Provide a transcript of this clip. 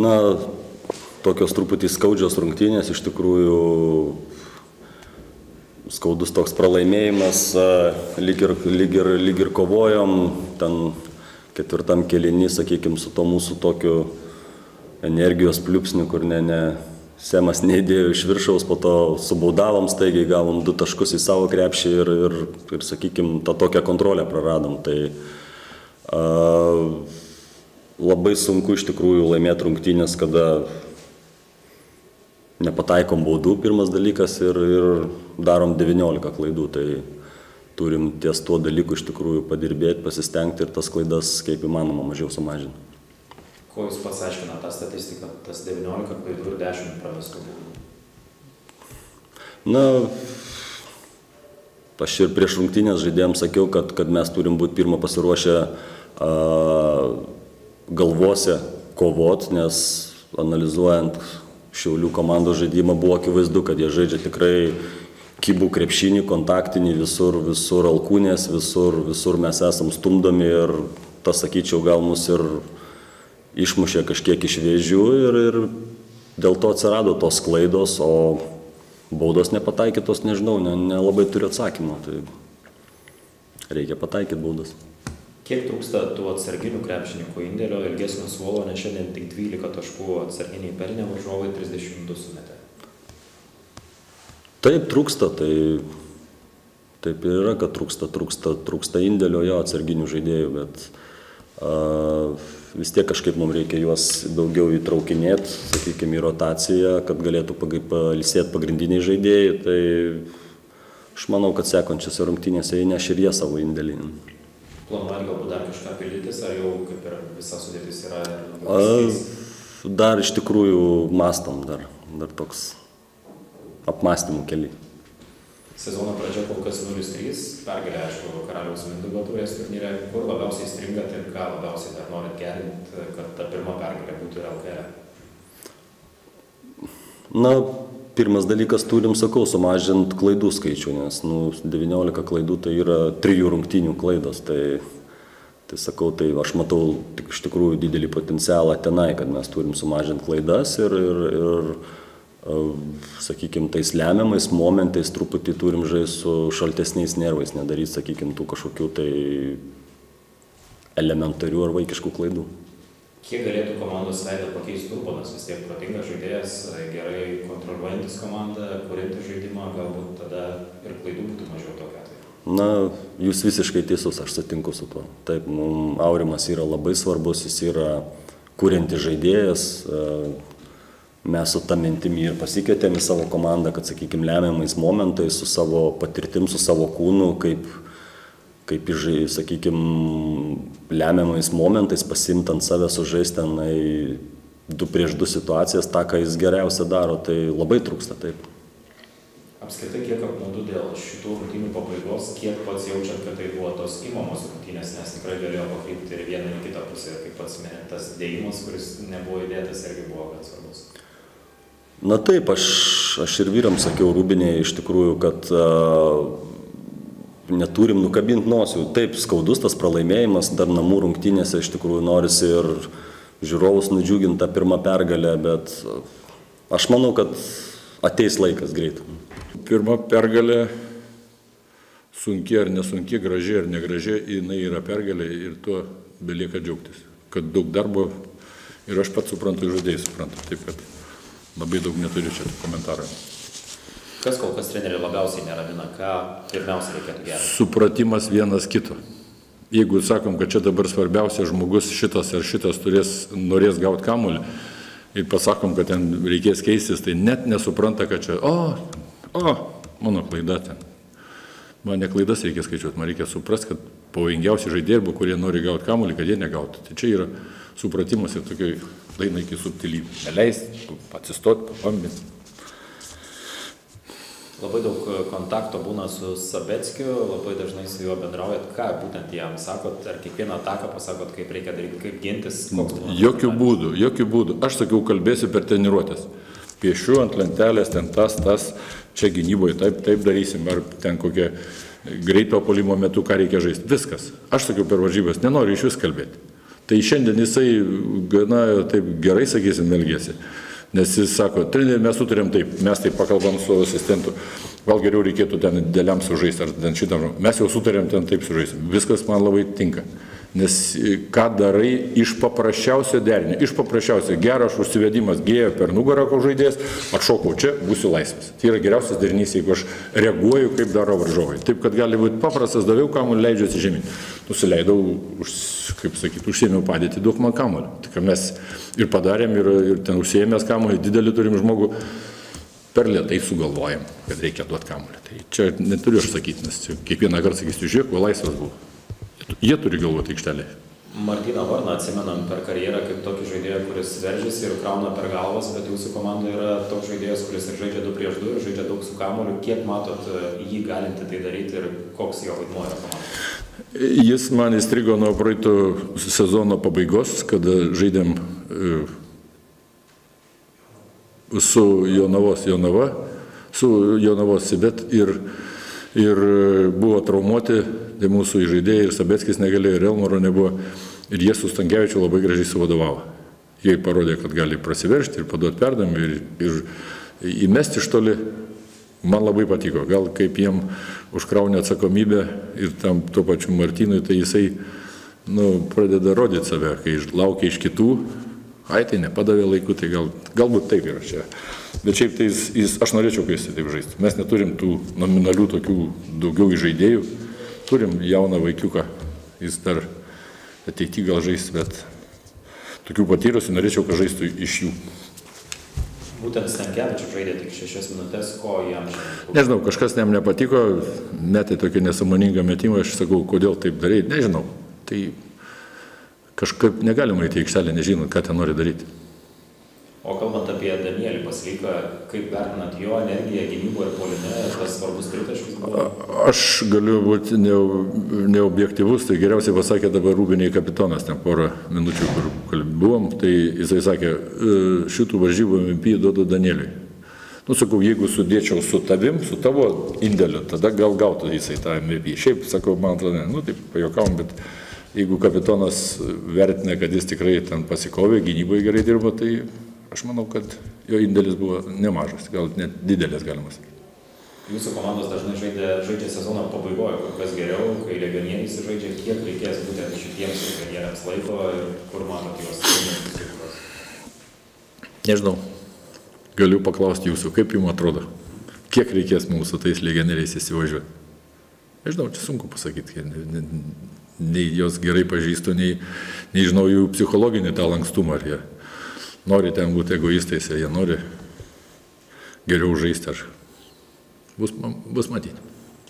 Na, tokios truputį skaudžios rungtynės, iš tikrųjų skaudus toks pralaimėjimas, lyg ir, lyg ir, lyg ir kovojom, ten ketvirtam kelinį, sakykime, su to mūsų tokiu energijos pliūpsniu, kur ne, ne, Semas neįdėjo iš viršaus, po to subaudavom staigiai, gavom du taškus į savo krepšį ir, ir, ir sakykime, tą tokią kontrolę praradom. Tai a, labai sunku iš tikrųjų laimėti rungtynės, kada nepataikom baudų pirmas dalykas ir, ir darom 19 klaidų. Tai turim ties tuo dalyku iš tikrųjų padirbėti, pasistengti ir tas klaidas kaip įmanoma mažiau sumažinti. Kuo Jūs pats aiškina tą statistiką, tas 19 klaidų ir 10 pravestų baudų? Na, aš ir prieš rungtynės žaidėjams sakiau, kad, kad mes turim būti pirmą pasiruošę a, galvose kovot, nes analizuojant Šiaulių komandos žaidimą buvo akivaizdu, kad jie žaidžia tikrai kybų krepšinį, kontaktinį, visur, visur alkūnės, visur, visur mes esam stumdomi ir tas, sakyčiau, gal mus ir išmušė kažkiek iš vėžių ir, ir dėl to atsirado tos klaidos, o baudos nepataikytos, nežinau, nelabai ne, turiu atsakymą. Tai reikia pataikyti baudas. Kiek trūksta tų atsarginių krepšininkų indėlio, ilgesnio suolo, nes šiandien tik 12 taškų atsarginiai pelnė, varžovai 32 sumetė. Taip, trūksta, tai taip ir yra, kad trūksta, trūksta, trūksta indėlio jo atsarginių žaidėjų, bet a, vis tiek kažkaip mums reikia juos daugiau įtraukinėti, sakykime, į rotaciją, kad galėtų palisėti pagrindiniai žaidėjai. Tai aš manau, kad sekančiose rungtynėse įneš ir jie savo indėlį planuojat galbūt dar kažką pildytis, ar jau kaip ir visa sudėtis yra? A, dar iš tikrųjų mastom, dar, dar toks apmąstymų keli. Sezono pradžia kol kas 0-3, pergalė, aišku, Karaliaus Mindaugo turės turnyre, kur labiausiai stringat ir ką labiausiai dar norit gerinti, kad ta pirma pergalė būtų LKL? Na, pirmas dalykas turim, sakau, sumažinti klaidų skaičių, nes nu, 19 klaidų tai yra trijų rungtinių klaidos. Tai, tai sakau, tai aš matau tik iš tikrųjų didelį potencialą tenai, kad mes turim sumažinti klaidas ir, ir, ir sakykime, tais lemiamais momentais truputį turim žaisti su šaltesniais nervais, nedaryti, sakykime, tų kažkokių tai elementarių ar vaikiškų klaidų. Kiek galėtų komandos veidą pakeisti Urbanas, vis tiek protingas žaidėjas, gerai kontroliuojantis komandą, kuriantis žaidimą, galbūt tada ir klaidų būtų mažiau tokia atveju. Na, jūs visiškai teisus, aš sutinku su tuo. Taip, mums Aurimas yra labai svarbus, jis yra kuriantis žaidėjas. Mes su tą mintimį ir pasikvietėme savo komandą, kad, sakykime, lemiamais momentais su savo patirtim, su savo kūnu, kaip kaip, sakykime, lemiamais momentais pasimti ant savęs sužaisti tenai du prieš du situacijas, tą, ką jis geriausia daro, tai labai trūksta taip. Apskritai, kiek apmaudu dėl šitų rungtynių pabaigos, kiek pats jaučiat, kad tai buvo tos įmamos rungtynės, nes tikrai galėjo pakrypti ir vieną ir kitą pusę, ir kaip pats minėt, tas dėjimas, kuris nebuvo įdėtas, irgi buvo gan svarbus. Na taip, aš, aš ir vyram sakiau Rūbinėje iš tikrųjų, kad uh, neturim nukabinti nosių. Taip, skaudus tas pralaimėjimas, dar namų rungtynėse iš tikrųjų norisi ir žiūrovus nudžiuginti tą pirmą pergalę, bet aš manau, kad ateis laikas greit. Pirma pergalė, sunki ar nesunki, graži ar negraži, jinai yra pergalė ir tuo belieka džiaugtis. Kad daug darbo ir aš pats suprantu, žaidėjai suprantu. Taip kad labai daug neturiu čia komentarų. Kas kol kas trenerių labiausiai neramina, ką pirmiausia reikėtų gerinti? Supratimas vienas kito. Jeigu sakom, kad čia dabar svarbiausia žmogus šitas ar šitas turės, norės gauti kamuolį ir pasakom, kad ten reikės keistis, tai net nesupranta, kad čia, o, o, mano klaida ten. Man ne klaidas reikia skaičiuoti, man reikia suprasti, kad pavojingiausi žaidėjai, kurie nori gauti kamuolį, kad jie negautų. Tai čia yra supratimas ir tokiai laina iki subtilybė. Neleisti, atsistoti, pambinti. Labai daug e, kontakto būna su Sabeckiu, labai dažnai su juo bendraujat. Ką būtent jam sakot, ar kiekvieną ataką pasakot, kaip reikia daryti, kaip gintis? Jokių būdų, jokių būdų. Aš sakiau, kalbėsiu per treniruotės. Piešiu ant lentelės, ten tas, tas, čia gynyboje taip, taip darysim, ar ten kokia greito polimo metu, ką reikia žaisti. Viskas. Aš sakiau per varžybas, nenoriu iš vis kalbėti. Tai šiandien jisai gana taip gerai, sakysim, elgėsi. Nes jis sako, treneri, mes sutarėm taip, mes taip pakalbam su asistentu, gal geriau reikėtų ten dėliam sužaisti ar ten šitam. Mes jau sutarėm ten taip sužaisti. Viskas man labai tinka. Nes ką darai iš paprasčiausio derinio, iš paprasčiausio geras užsivedimas gėjo per nugarą, kol žaidėjas, atšokau čia, būsiu laisvas. Tai yra geriausias derinys, jeigu aš reaguoju, kaip daro varžovai. Taip, kad gali būti paprastas, daviau kamuolį, leidžiuosi žemyn. Nusileidau, už, kaip sakyti, užsėmiau padėti, duok man kamuolį. Tik mes ir padarėm, ir, ir ten užsėmęs kamuolį, didelį turim žmogų per lietai sugalvojam, kad reikia duoti kamuolį. Tai čia neturiu aš sakyti, nes kiekvieną kartą sakysiu, žiūrėk, laisvas buvo. Jie turi galvoti aikštelė. Martyną Varną atsimenam per karjerą kaip tokį žaidėją, kuris veržiasi ir krauna per galvas, bet jūsų komanda yra toks žaidėjas, kuris ir žaidžia 2 prieš 2 ir žaidžia daug su kamoliu. Kiek matot e, jį galinti tai daryti ir koks jo vaidmuo yra komandoje? Jis man įstrigo nuo praeito sezono pabaigos, kada žaidėm e, su Jonavos Jonava, su Jonavos Sibet ir, ir buvo traumuoti tai mūsų žaidėjai ir Sabeckis negalėjo, ir Elmoro nebuvo. Ir jie su Stankievičiu labai gražiai suvadovavo. Jie parodė, kad gali prasiveršti ir paduoti perdamį ir, ir įmesti iš toli. Man labai patiko. Gal kaip jiem užkraunė atsakomybę ir tam tuo pačiu Martynui, tai jisai nu, pradeda rodyti save, kai laukia iš kitų. Ai, tai nepadavė laiku, tai gal, galbūt taip yra čia. Bet šiaip tai jis, jis, aš norėčiau, kai jis taip žaisti. Mes neturim tų nominalių tokių daugiau žaidėjų turim jauną vaikiuką, jis dar ateity gal žais, bet tokių patyrusių norėčiau, kad žaistų iš jų. Būtent Stankevičius žaidė tik šešias minutės, ko jam. Nežinau, kažkas jam nepatiko, metė tokį nesamoningą metimą, aš sakau, kodėl taip darai, nežinau. Tai kažkaip negalima įti aikštelę, nežinant, ką ten nori daryti. O kalbant apie Danielį Paslyką, kaip vertinat jo energiją gynyboje ir polime, tas svarbus tritaškis buvo? Aš galiu būti neobjektivus, tai geriausiai pasakė dabar Rūbiniai kapitonas, ten porą minučių, kur buvom, tai jisai sakė, e, šitų varžybų MP duodu Danieliui. Nu, sakau, jeigu sudėčiau su tavim, su tavo indėliu, tada gal gautų jisai tą MVP. Šiaip, sakau, man atrodo, ne, nu, taip pajokavom, bet jeigu kapitonas vertina, kad jis tikrai ten pasikovė, gynyboje gerai dirbo, tai aš manau, kad jo indėlis buvo nemažas, gal net didelis galimas. Jūsų komandos dažnai žaidė, žaidžia sezono pabaigoje, kur kas geriau, kai legionieriai žaidžia, kiek reikės būtent šitiems legionieriams laiko ir kur matot juos. Nežinau. Galiu paklausti jūsų, kaip jums atrodo, kiek reikės mums su tais legionieriais įsivažiuoti. Nežinau, čia sunku pasakyti, nei, nei jos gerai pažįstu, nei, nei žinau jų psichologinį tą lankstumą. Ar jie nori ten būti egoistais ir jie nori geriau žaisti. Ar высмотреть.